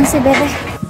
Saan si Bebe?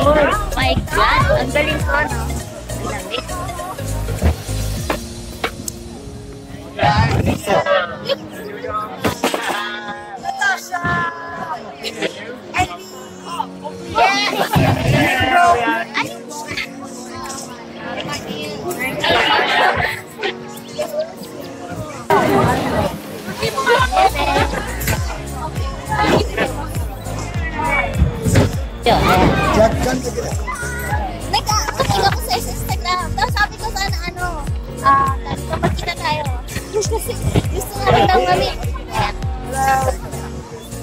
Oh my God! Ang galing ko, no? Ang lamig. Yun, ayan. Nagka-cooking ako sa Instagram. Tapos sabi ko sana ano, ah, ko magkita tayo. Kasi gusto nga rin daw kami.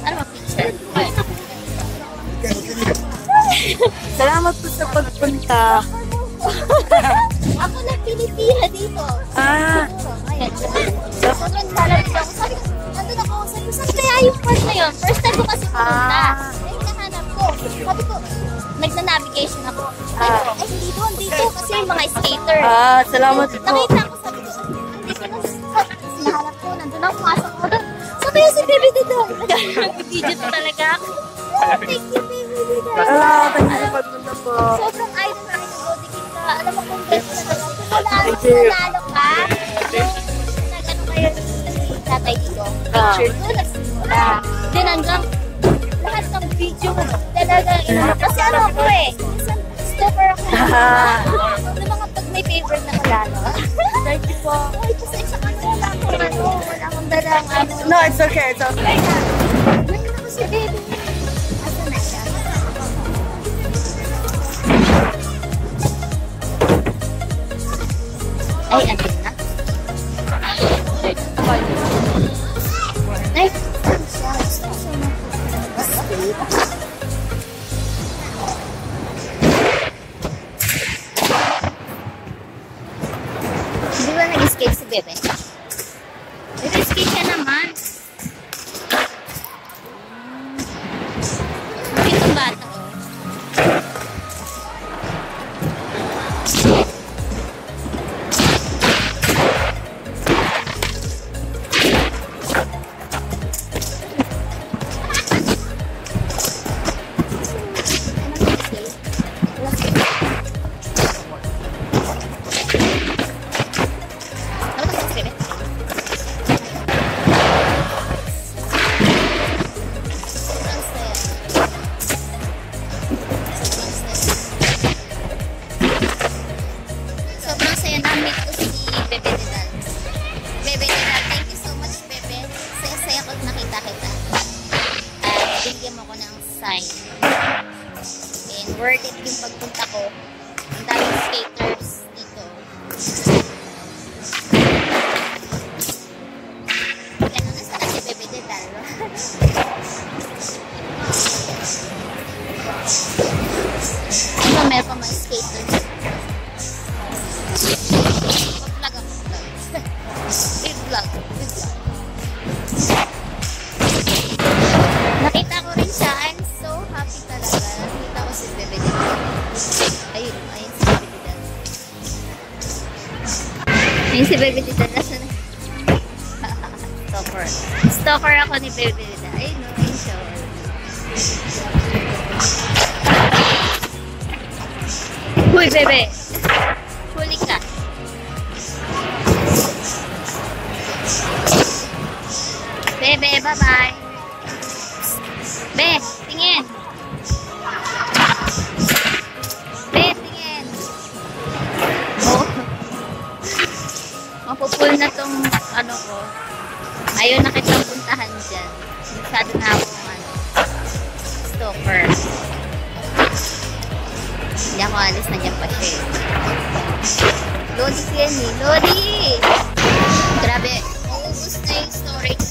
Ano? Salamat po sa pagpunta. ako na pinipila dito. Ah, Ayan. Sobrang lalapit ako. Sabi ko, nandun ako. Sabi ko, saan kaya yung part na yun? First time ko kasi pumunta. Ah. Ko. Sabi ko, nagna-navigation ako. Sabi ko, ay, hindi doon, dito. Kasi yung mga skater. ah, salamat po. Nakita ko, sabi ko, dito na Nahanap ko, nandun ako, pumasok ko doon. Sabi ko si Baby dito. Nag-video to talaga ako. Oh, thank you, Baby dito. Ah, thank you po. Sobrang idol na ito, Body King ka. Alam mo kung best na talaga. Kung wala, Thank you. nanalo ka, yung nag-ano kayo ni tatay dito, Ah. picture doon, nagsimula. Then hanggang video mo, talaga, ino- kasi ano ako eh, stalker ako. Yung mga pag may favorite na kalalo. Thank you po. Ay, kasi sa kanya wala akong ano, wala akong dalang ano. No, it's okay. It's okay. Ngayon ako si baby. Asa na siya? Ay, andun pagpunta ko. Ang daming skaters dito. Ano na sa kasi Bebe Nidal. Ano, meron pa mga skaters. Ayun si Bebe dito. Nasa na? Stalker. Stalker ako ni Bebe dito. Ayun, no, ayun siya. Huy, Bebe! Huli ka. Bebe, bye-bye. Ayaw na kitang puntahan dyan. Masyado na akong ano, stalker. Hindi ako alis, nandiyan pa siya eh. Lodi si. Lodi! Grabe. ayoko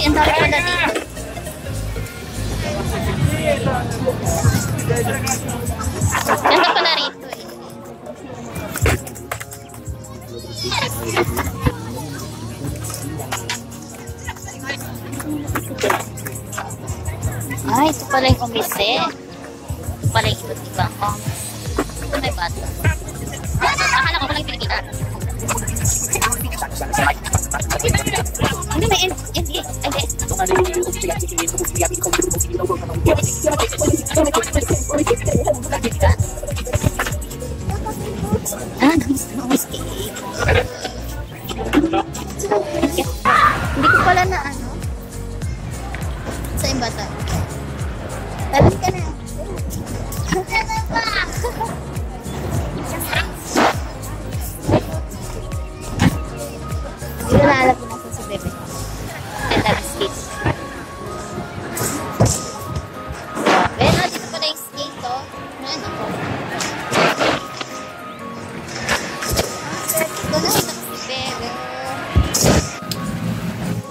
Uy, ang dami pala dito. Ganda pala rito eh. Ay, ito pala yung umise. Hindi ko pala na ano. Sa yung bata. Talag ka na. Talag pa! Hindi ko na sa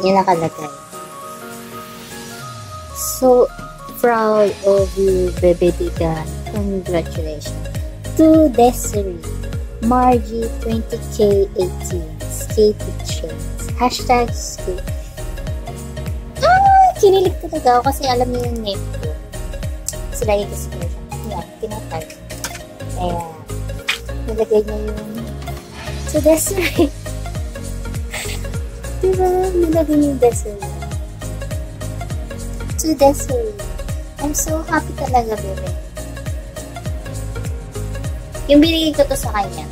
Yan nakalagay. So proud of you, Bebe Digan. Congratulations. To Desiree, Margie 20k18, skate with chains. Hashtag skate. Ah, kinilig talaga ako kasi alam niyo yung name ko. Kasi lagi ko siguro siya. Yan, tinatag. Kaya, nilagay niya yung to Desiree. Diba? Nilagay niya yung Desiree. To Desiree. I'm so happy talaga, bebe. Yung binigay ko to sa kanya,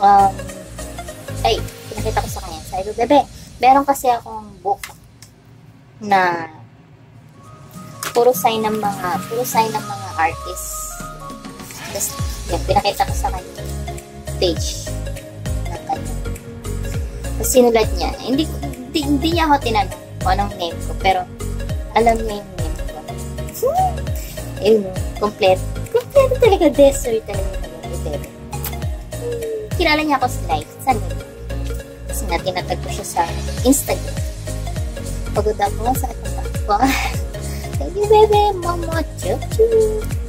um, ay, pinakita ko sa kanya. Sabi ko, bebe, meron kasi akong book na puro sign ng mga, puro sign ng mga artists. Tapos, yan, pinakita ko sa kanya page sinulat niya, hindi, hindi, hindi niya ako tinanong kung anong name ko, pero alam niya yung name ko. Ayun, complete. Complete talaga, desert talaga Bebe. Kilala niya ako sa live. Saan yun? Kasi nga, tinatag ko siya sa Instagram. Pagod ako sa ating ako. Thank you, bebe. Mama, chup chup.